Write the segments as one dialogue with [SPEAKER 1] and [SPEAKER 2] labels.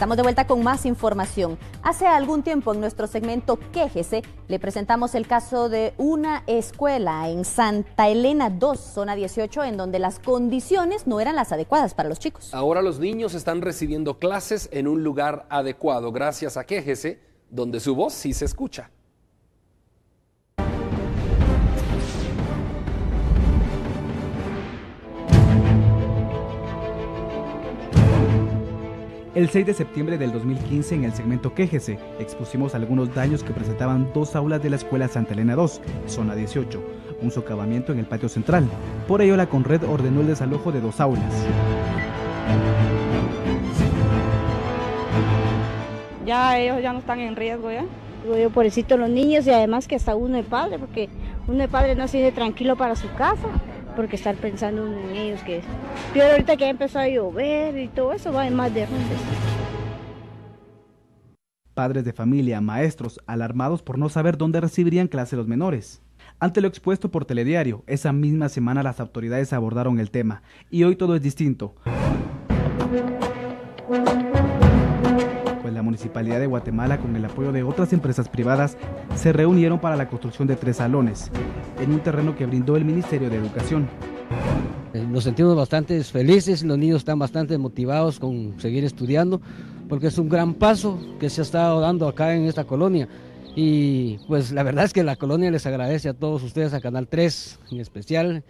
[SPEAKER 1] Estamos de vuelta con más información. Hace algún tiempo en nuestro segmento Quéjese le presentamos el caso de una escuela en Santa Elena 2, zona 18, en donde las condiciones no eran las adecuadas para los chicos.
[SPEAKER 2] Ahora los niños están recibiendo clases en un lugar adecuado gracias a Quéjese, donde su voz sí se escucha.
[SPEAKER 3] El 6 de septiembre del 2015, en el segmento Quéjese, expusimos algunos daños que presentaban dos aulas de la Escuela Santa Elena 2, zona 18, un socavamiento en el patio central. Por ello, la Conred ordenó el desalojo de dos aulas.
[SPEAKER 4] Ya ellos ya no están en riesgo ya.
[SPEAKER 5] Digo yo, pobrecito los niños y además que hasta uno es padre, porque uno es padre no se siente tranquilo para su casa porque estar pensando en ellos que es. Pero ahorita que ha empezado a llover y todo eso va en más derrumbes.
[SPEAKER 3] Padres de familia, maestros, alarmados por no saber dónde recibirían clase los menores. Ante lo expuesto por Telediario, esa misma semana las autoridades abordaron el tema y hoy todo es distinto. Pues la Municipalidad de Guatemala, con el apoyo de otras empresas privadas, se reunieron para la construcción de tres salones en un terreno que brindó el Ministerio de Educación.
[SPEAKER 6] Eh, nos sentimos bastante felices, los niños están bastante motivados con seguir estudiando, porque es un gran paso que se ha estado dando acá en esta colonia. Y pues la verdad es que la colonia les agradece a todos ustedes, a Canal 3 en especial,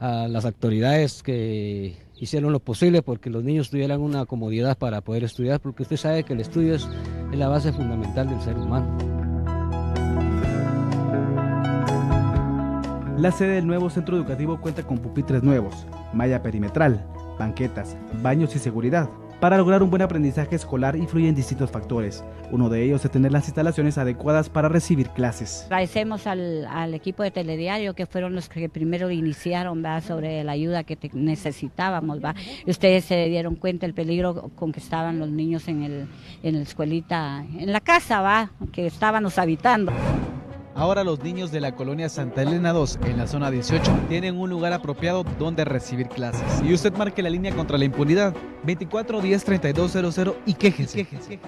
[SPEAKER 6] a las autoridades que hicieron lo posible porque los niños tuvieran una comodidad para poder estudiar, porque usted sabe que el estudio es la base fundamental del ser humano.
[SPEAKER 3] La sede del nuevo centro educativo cuenta con pupitres nuevos, malla perimetral, banquetas, baños y seguridad. Para lograr un buen aprendizaje escolar influyen distintos factores. Uno de ellos es tener las instalaciones adecuadas para recibir clases.
[SPEAKER 7] Agradecemos al, equipo de Telediario que fueron los que primero iniciaron sobre la ayuda que necesitábamos. Ustedes se dieron cuenta del peligro con que estaban los niños en, el, en la escuelita, en la casa ¿va? que estábamos habitando.
[SPEAKER 3] Ahora los niños de la colonia Santa Elena 2 en la zona 18 tienen un lugar apropiado donde recibir clases. Y usted marque la línea contra la impunidad 24 10 32 00 y quéjese. quéjese.